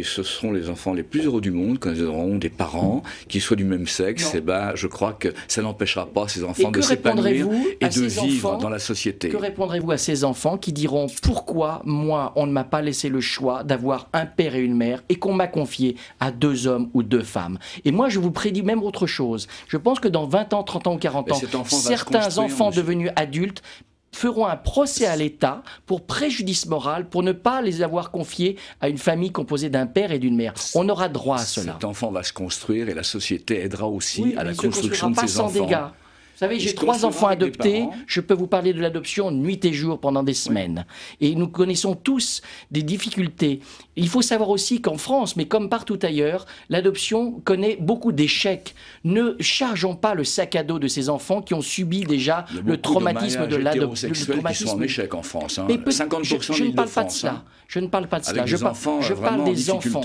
Et ce seront les enfants les plus heureux du monde quand ils auront des parents qui soient du même sexe. Et ben, je crois que ça n'empêchera pas ces enfants de s'épanouir et de vivre dans la société. Que répondrez-vous à ces enfants qui diront pourquoi moi on ne m'a pas laissé le choix d'avoir un père et une mère et qu'on m'a confié à deux hommes ou deux femmes? Et moi je vous prédis même autre chose. Je pense que dans 20 ans, 30 ans ou 40 ans, certains enfants devenus adultes feront un procès à l'État pour préjudice moral, pour ne pas les avoir confiés à une famille composée d'un père et d'une mère. On aura droit à cela. Cet enfant va se construire et la société aidera aussi à la construction de ses sans enfants. Dégâts. Vous savez, j'ai trois enfants adoptés. Je peux vous parler de l'adoption nuit et jour pendant des semaines. Et nous connaissons tous des difficultés. Il faut savoir aussi qu'en France, mais comme partout ailleurs, l'adoption connaît beaucoup d'échecs. Ne chargeons pas le sac à dos de ces enfants qui ont subi déjà le traumatisme de, l'adoption. qui sont en échec en France. Hein. 50% je, je ne parle pas de cela. Hein. Je ne parle pas de cela. je, je parle des enfants.